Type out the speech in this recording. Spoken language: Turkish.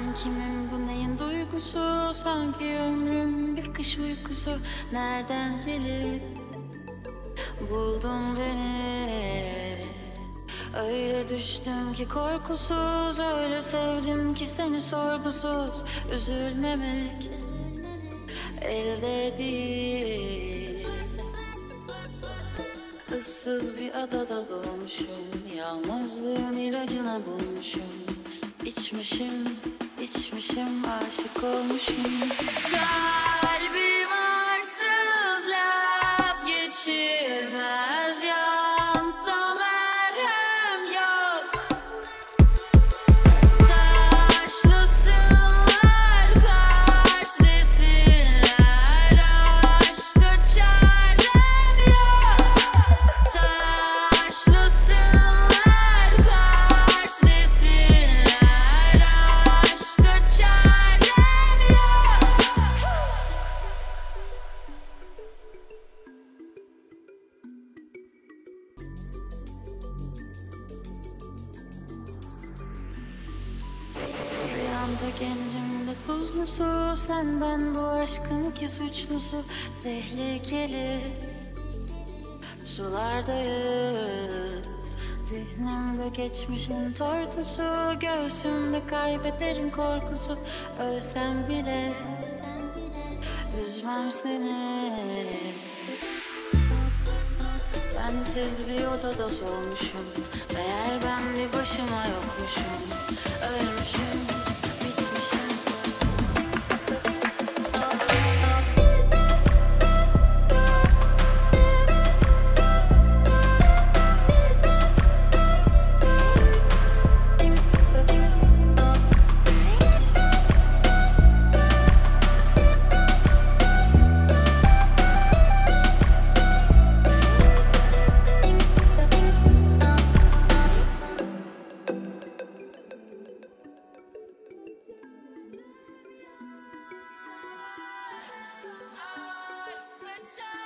Ben kimim? Bu neyin duygusu? Sanki ömrüm bir kış uykusu. Nereden gelip buldun beni? Öyle düştüm ki korkusuz Öyle sevdim ki seni sorgusuz. Üzülmemek elde değil. Issız bir adada doğmuşum Yalnızlığın ilacına bulmuşum. İçmişim, içmişim, aşık olmuşum. Kalbim arsız laf geçirmez Rüyamda gencim de tuzlusu Sen bu aşkın ki suçlusu Tehlikeli. Sulardayız Zihnimde geçmişin tortusu Göğsümde kaybederim korkusu. Ölsem bile Üzmem seni. Sensiz bir odada solmuşum Meğer ben bir başıma yok sunshine.